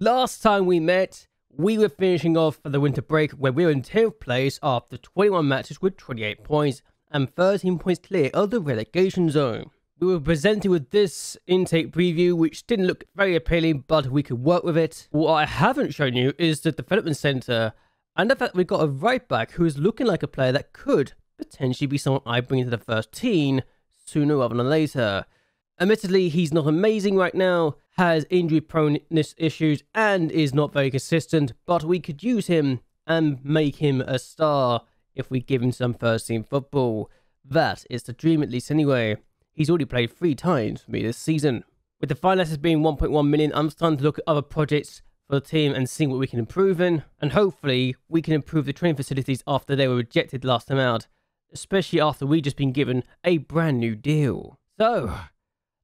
Last time we met, we were finishing off for the winter break where we were in 10th place after 21 matches with 28 points and 13 points clear of the relegation zone. We were presented with this intake preview which didn't look very appealing but we could work with it. What I haven't shown you is the development centre and the fact we've got a right back who is looking like a player that could potentially be someone I bring into the first team sooner rather than later. Admittedly, he's not amazing right now, has injury proneness issues, and is not very consistent, but we could use him and make him a star if we give him some first team football. That is the dream, at least, anyway. He's already played three times for me this season. With the finances being 1.1 million, I'm starting to look at other projects for the team and seeing what we can improve in, and hopefully we can improve the training facilities after they were rejected last time out, especially after we just been given a brand new deal. So,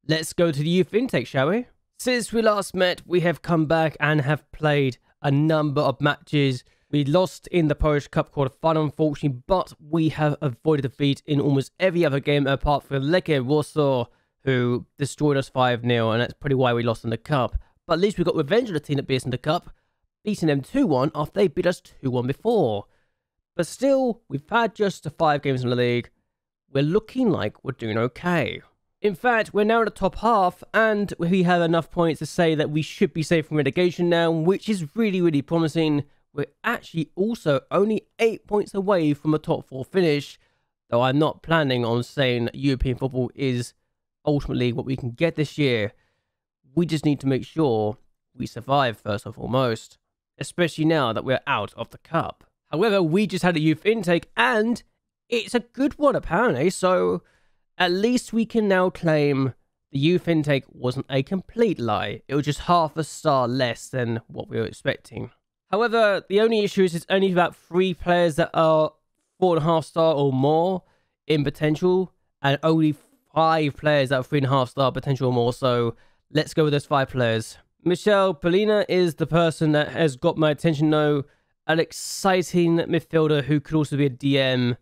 Let's go to the youth intake, shall we? Since we last met, we have come back and have played a number of matches. We lost in the Polish Cup quarter-final, unfortunately, but we have avoided defeat in almost every other game apart from Legia Warsaw, who destroyed us 5-0, and that's pretty why we lost in the Cup. But at least we got revenge on the team that beat us in the Cup, beating them 2-1 after they beat us 2-1 before. But still, we've had just five games in the league. We're looking like we're doing okay. In fact, we're now in the top half, and we have enough points to say that we should be safe from relegation now, which is really, really promising. We're actually also only 8 points away from a top 4 finish, though I'm not planning on saying European football is ultimately what we can get this year. We just need to make sure we survive first and foremost, especially now that we're out of the cup. However, we just had a youth intake, and it's a good one apparently, so at least we can now claim the youth intake wasn't a complete lie. It was just half a star less than what we were expecting. However, the only issue is it's only about three players that are four and a half star or more in potential, and only five players that are three and a half star potential or more. So let's go with those five players. Michelle Polina is the person that has got my attention though. An exciting midfielder who could also be a DM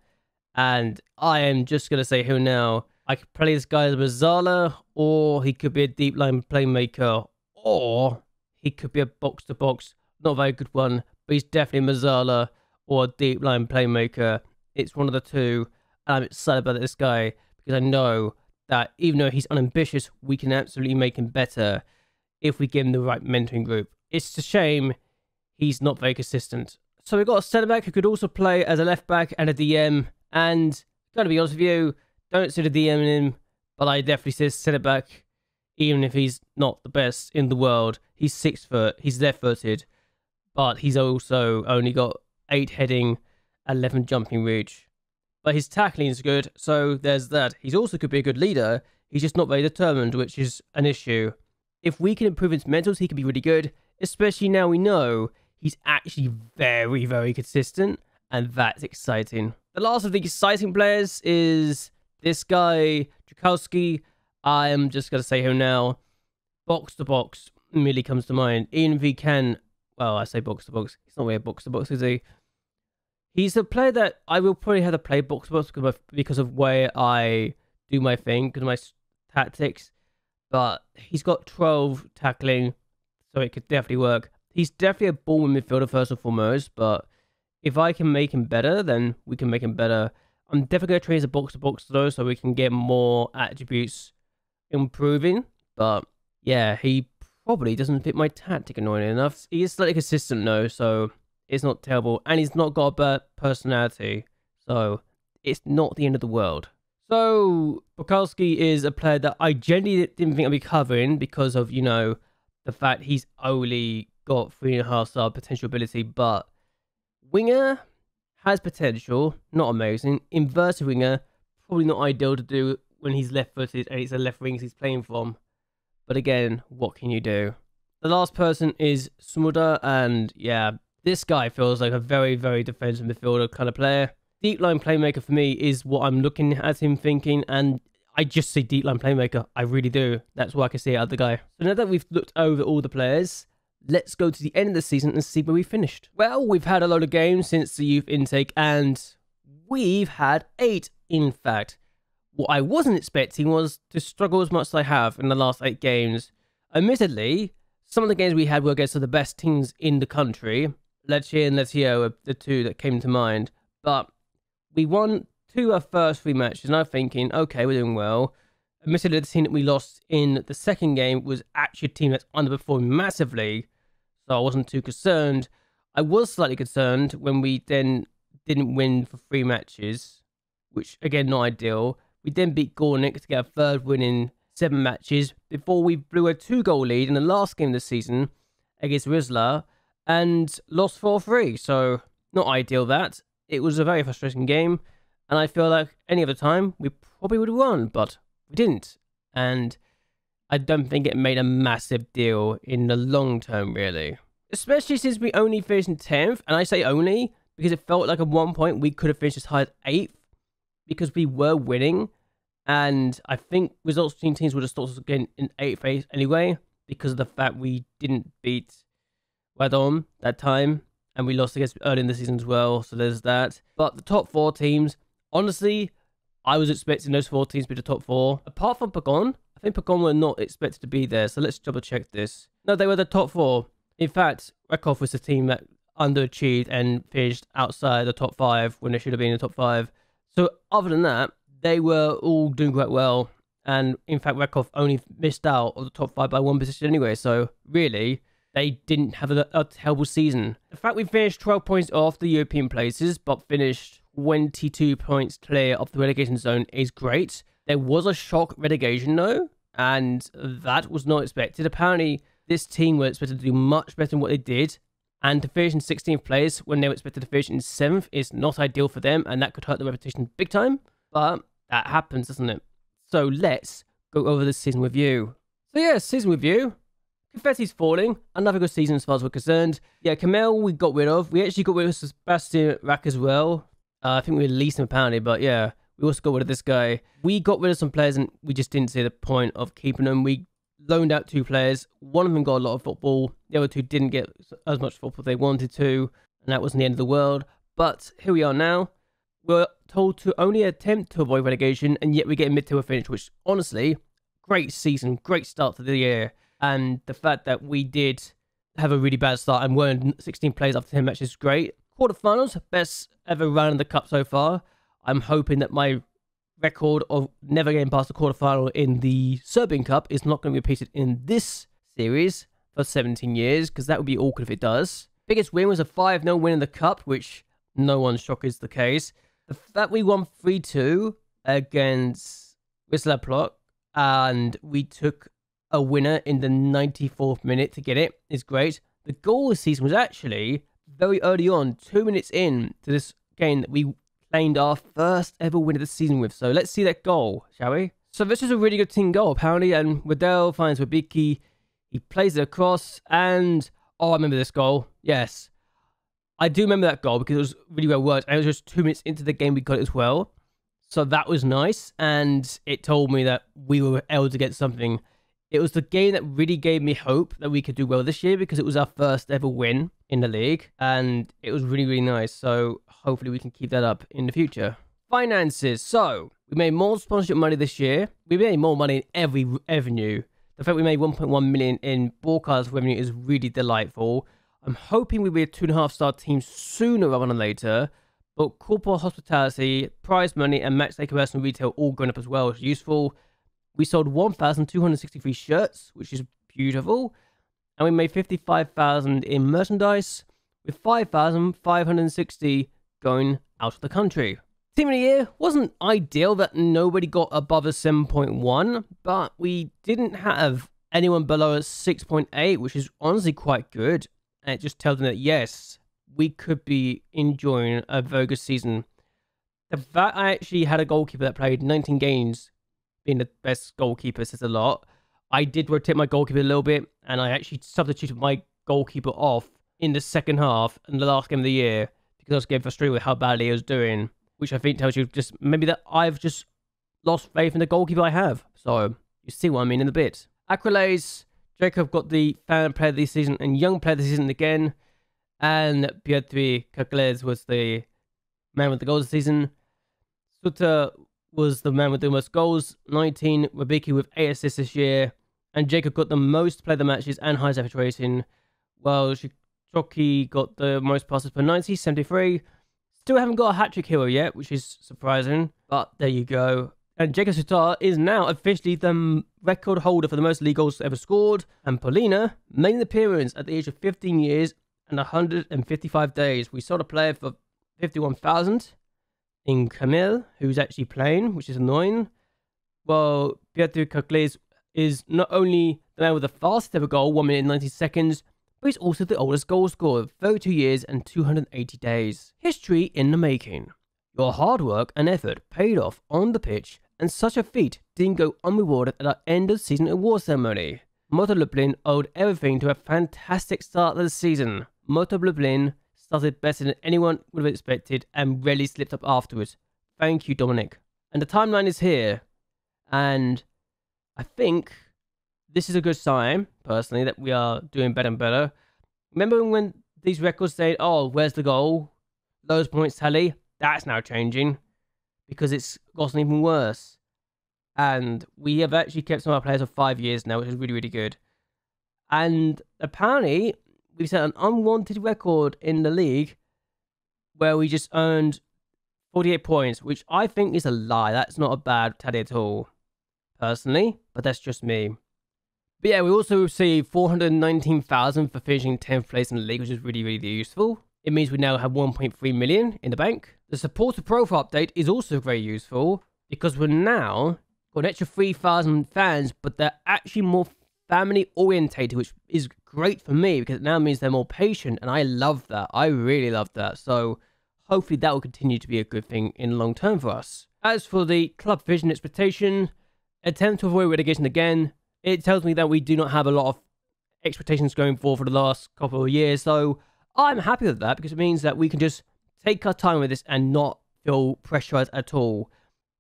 and I am just going to say who now. I could play this guy as Mezzala, or he could be a deep line playmaker, or he could be a box to box, not a very good one, but he's definitely Mezzala or a deep line playmaker. It's one of the two. And I'm excited about this guy because I know that even though he's unambitious, we can absolutely make him better if we give him the right mentoring group. It's a shame he's not very consistent. So we've got a centre back who could also play as a left back and a DM and gotta be honest with you, don't see the DM in him, but I definitely say set it back, even if he's not the best in the world. He's six foot, he's left footed, but he's also only got eight heading, 11 jumping reach. But his tackling is good, so there's that. He's also could be a good leader, he's just not very determined, which is an issue. If we can improve his mentals, he can be really good, especially now we know he's actually very, very consistent, and that's exciting. The last of the exciting players is this guy, Drakowski. I am just going to say him now. Box to box immediately comes to mind. Ian V. Ken, well, I say box to box. He's not really a box to box, is he? He's a player that I will probably have to play box to box because of where I do my thing, because of my tactics. But he's got 12 tackling, so it could definitely work. He's definitely a ball midfielder first and foremost, but if I can make him better, then we can make him better. I'm definitely going to as a box to box though, so we can get more attributes improving. But yeah, he probably doesn't fit my tactic annoying enough. He is slightly consistent though, so it's not terrible. And he's not got a bad personality, so it's not the end of the world. So, Bukowski is a player that I genuinely didn't think I'd be covering because of, you know, the fact he's only got three and a half star potential ability, but Winger has potential, not amazing. Inverted winger, probably not ideal to do when he's left footed and it's a left wing he's playing from. But again, what can you do? The last person is Smuda, and yeah, this guy feels like a very, very defensive midfielder kind of player. Deep line playmaker for me is what I'm looking at him thinking, and I just see deep line playmaker. I really do. That's what I can see out the guy. So now that we've looked over all the players, let's go to the end of the season and see where we finished. Well, we've had a lot of games since the youth intake, and we've had eight, in fact. What I wasn't expecting was to struggle as much as I have in the last eight games. Admittedly, Some of the games we had were against the best teams in the country. Lecce and Lazio are the two that came to mind. But we won two of our first three matches, and I'm thinking, okay, we're doing well. Admittedly, the team that we lost in the second game was actually a team that's underperformed massively, so I wasn't too concerned. I was slightly concerned when we then didn't win for three matches, which again not ideal. We then beat Gornik to get a third win in seven matches before we blew a two-goal lead in the last game of the season against Rizla and lost 4-3. So not ideal that. It was a very frustrating game, and I feel like any other time we probably would have won, but we didn't. And I don't think it made a massive deal in the long term, really especially since we only finished in 10th. And I say only because it felt like at one point we could have finished as high as 8th because we were winning. And I think results between teams would have started again in 8th place anyway because of the fact we didn't beat Radom that time. And we lost against early in the season as well. So there's that. But the top four teams, honestly, I was expecting those four teams to be the top four. Apart from Pogoń, think Pogoń were not expected to be there. So let's double check this. No, they were the top four. In fact, Raków was the team that underachieved and finished outside the top five when they should have been in the top five. So other than that, they were all doing quite well. And in fact, Raków only missed out of the top five by one position anyway. So really, they didn't have a, a terrible season. The fact we finished 12 points off the European places, but finished 22 points clear of the relegation zone is great. There was a shock relegation though, and that was not expected. Apparently, this team were expected to do much better than what they did. And to finish in 16th place when they were expected to finish in 7th is not ideal for them, and that could hurt the reputation big time. But that happens, doesn't it? So let's go over the season review. So yeah, season review. Confetti's falling. Another good season as far as we're concerned. Yeah, Kamel we got rid of. We actually got rid of Sebastian Rack as well. Uh, I think we released him apparently, but yeah, we also got rid of this guy. We got rid of some players and we just didn't see the point of keeping them. We loaned out two players. One of them got a lot of football. The other two didn't get as much football they wanted to, and that wasn't the end of the world. But here we are now. We're told to only attempt to avoid relegation, and yet we get a mid-table finish, which honestly, great season, great start to the year. And the fact that we did have a really bad start and weren't 16 plays after 10 matches great. Quarterfinals, best ever run in the cup so far. I'm hoping that my record of never getting past the quarterfinal in the Serbian Cup is not going to be repeated in this series for 17 years, because that would be awkward if it does. Biggest win was a 5 0 win in the Cup, which no one's shocked is the case. The fact we won 3 2 against Wisla Plock and we took a winner in the 94th minute to get it is great. The goal this season was actually very early on, two minutes in to this game that we claimed our first ever win of the season with. So let's see that goal, shall we? So this is a really good team goal, apparently, and Waddell finds Wabiki. He plays it across, and oh, I remember this goal. Yes. I do remember that goal because it was really well worked. And it was just two minutes into the game we got it as well. So that was nice, and it told me that we were able to get something. It was the game that really gave me hope that we could do well this year because it was our first ever win in the league, and it was really, really nice. So hopefully we can keep that up in the future. Finances. So we made more sponsorship money this year. We made more money in every avenue. The fact we made 1.1 million in broadcast revenue is really delightful. I'm hoping we'll be a two and a half star team sooner rather than later. But corporate hospitality, prize money, and match day commercial and retail all going up as well, is useful. We sold 1,263 shirts, which is beautiful. And we made 55,000 in merchandise, with 5,560 going out of the country. Team of the year wasn't ideal that nobody got above a 7.1, but we didn't have anyone below a 6.8, which is honestly quite good. And it just tells me that yes, we could be enjoying a very good season. The fact I actually had a goalkeeper that played 19 games, being the best goalkeeper, says a lot. I did rotate my goalkeeper a little bit, and I actually substituted my goalkeeper off in the second half and the last game of the year because I was getting frustrated with how badly he was doing, which I think tells you just maybe that I've just lost faith in the goalkeeper I have. So you see what I mean in the bit. Acrolades, Jacob got the fan player this season and young player this season again. And Pietri Kakles was the man with the goals this season. Suter was the man with the most goals, 19. Wabiki with 8 assists this year. And Jacob got the most play the matches and highest effort rating. Well, Shoki got the most passes per 90, 73. Still haven't got a hat trick hero yet, which is surprising. But there you go. And Jacob Sutar is now officially the record holder for the most league goals ever scored. And Paulina made an appearance at the age of 15 years and 155 days. We saw the player for 51,000 in Camille, who's actually playing, which is annoying. Well, Pietro Caglis is not only the man with the fastest ever goal, 1 minute and 90 seconds, but he's also the oldest goal scorer, 32 years and 280 days. History in the making. Your hard work and effort paid off on the pitch, and such a feat didn't go unrewarded at our end of season award ceremony. Motor Lublin owed everything to a fantastic start of the season. Motor Lublin started better than anyone would have expected and really slipped up afterwards. Thank you, Dominic. And the timeline is here. And I think this is a good sign, personally, that we are doing better and better. Remember when these records say, oh, where's the goal? Those points tally? That's now changing because it's gotten even worse. And we have actually kept some of our players for five years now, which is really, really good. And apparently, we've set an unwanted record in the league where we just earned 48 points, which I think is a lie. That's not a bad tally at all, personally, but that's just me. But yeah, we also received 419,000 for finishing 10th place in the league, which is really, really useful. It means we now have 1.3 million in the bank. The supporter profile update is also very useful because we're now got an extra 3,000 fans, but they're actually more family orientated, which is great for me because it now means they're more patient, and I love that. I really love that. So hopefully that will continue to be a good thing in the long term for us. As for the club vision expectation, attempt to avoid relegation again, it tells me that we do not have a lot of expectations going forward for the last couple of years. So I'm happy with that because it means that we can just take our time with this and not feel pressurized at all.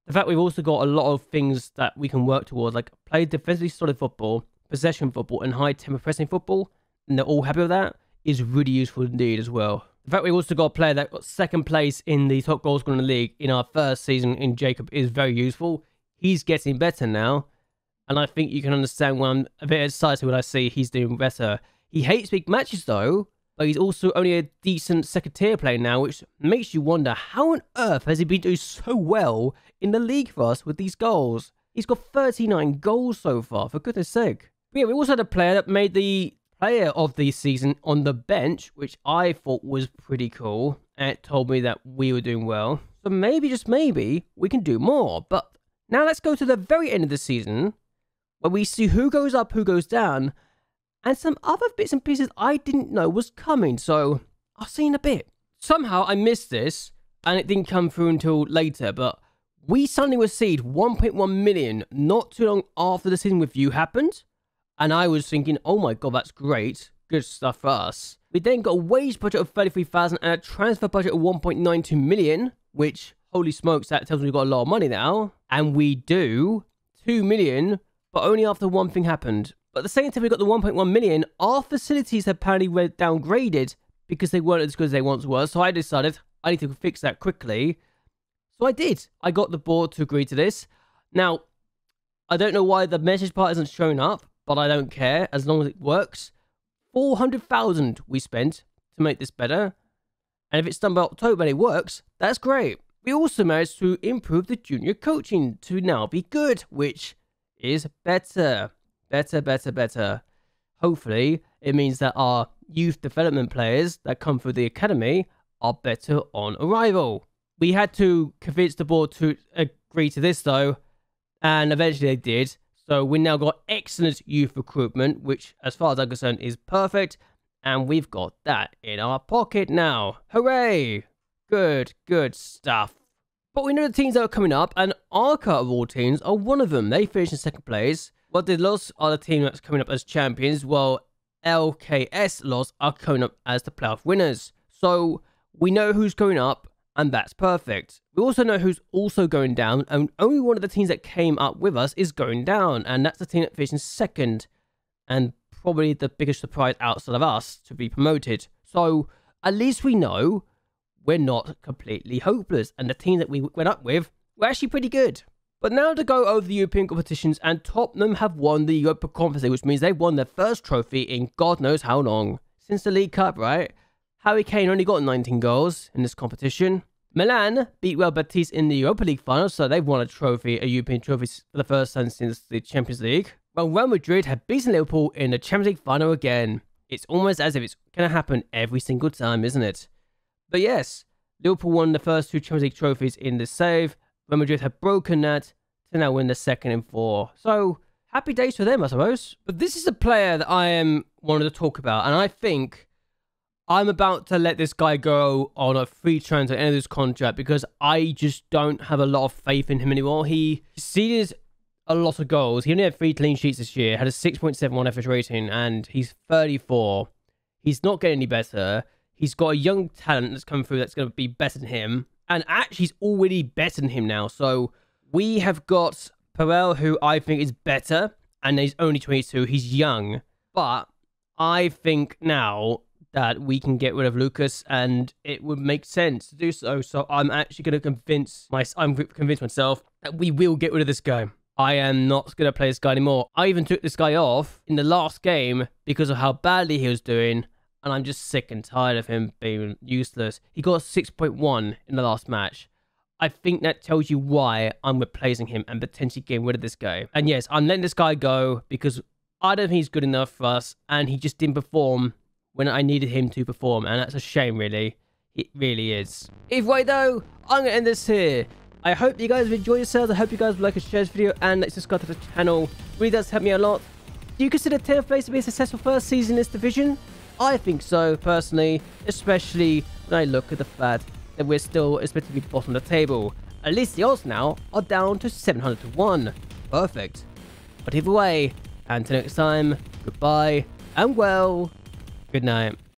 The fact we've also got a lot of things that we can work towards, like play defensively solid football, possession football, and high tempo pressing football, and they're all happy with that, is really useful indeed as well. The fact we've also got a player that got second place in the top goal scorer in the league in our first season in Jacob is very useful. He's getting better now, and I think you can understand why I'm a bit excited when I see he's doing better. He hates big matches though, but he's also only a decent second tier player now, which makes you wonder how on earth has he been doing so well in the league for us with these goals? He's got 39 goals so far, for goodness sake. But yeah, we also had a player that made the player of the season on the bench, which I thought was pretty cool. And it told me that we were doing well. So maybe, just maybe, we can do more. But now let's go to the very end of the season, where we see who goes up, who goes down, and some other bits and pieces I didn't know was coming. So I'll see in a bit. Somehow I missed this, and it didn't come through until later, but we suddenly received 1.1 million not too long after the season review happened. And I was thinking, oh my god, that's great. Good stuff for us. We then got a wage budget of 33,000 and a transfer budget of 1.92 million, which, holy smokes, that tells me we've got a lot of money now. And we do 2 million, but only after one thing happened. But at the same time, we got the 1.1 million. Our facilities have apparently were downgraded because they weren't as good as they once were. So I decided I need to fix that quickly. So I did. I got the board to agree to this. Now, I don't know why the message part isn't shown up, but I don't care as long as it works. 400,000 we spent to make this better. And if it's done by October and it works, that's great. We also managed to improve the junior coaching to now be good, which is better. Better, better, better. Hopefully, it means that our youth development players that come through the academy are better on arrival. We had to convince the board to agree to this though, and eventually they did. So we now got excellent youth recruitment, which, as far as I'm concerned, is perfect. And we've got that in our pocket now. Hooray! Good, good stuff. But we know the teams that are coming up, and Arka of all teams are one of them. They finished in second place. Well, the Los are the team that's coming up as champions, while LKS Los are coming up as the playoff winners. So we know who's going up, and that's perfect. We also know who's also going down, and only one of the teams that came up with us is going down, and that's the team that finished in second, and probably the biggest surprise outside of us to be promoted. So at least we know we're not completely hopeless, and the team that we went up with were actually pretty good. But now to go over the European competitions, and Tottenham have won the Europa Conference League, which means they've won their first trophy in God knows how long. Since the League Cup, right? Harry Kane only got 19 goals in this competition. Milan beat Real Betis in the Europa League final, so they've won a trophy, a European trophy for the first time since the Champions League. While Real Madrid have beaten Liverpool in the Champions League final again. It's almost as if it's going to happen every single time, isn't it? But yes, Liverpool won the first two Champions League trophies in the save. Real Madrid have broken that to now win the second and four. So happy days for them, I suppose. But this is a player that I am wanting to talk about, and I think I'm about to let this guy go on a free transfer end of this contract because I just don't have a lot of faith in him anymore. He conceded a lot of goals. He only had three clean sheets this year, had a 6.71 average rating, and he's 34. He's not getting any better. He's got a young talent that's come through that's going to be better than him. And actually, he's already better than him now. So we have got Perel, who I think is better, and he's only 22. He's young. But I think now that we can get rid of Lucas and it would make sense to do so. So I'm actually going to convince my I'm convinced myself that we will get rid of this guy. I am not going to play this guy anymore. I even took this guy off in the last game because of how badly he was doing, and I'm just sick and tired of him being useless. He got 6.1 in the last match. I think that tells you why I'm replacing him and potentially getting rid of this guy. And yes, I'm letting this guy go because I don't think he's good enough for us, and he just didn't perform when I needed him to perform, and that's a shame, really. It really is. Either way, though, I'm going to end this here. I hope you guys enjoyed yourselves. I hope you guys like and share this video and subscribe to the channel. It really does help me a lot. Do you consider 10th place to be a successful first season in this division? I think so, personally, especially when I look at the fact that we're still expected to be bottom of the table. At least the odds now are down to 700 to 1. Perfect. But either way, until next time, goodbye, and well, Good night.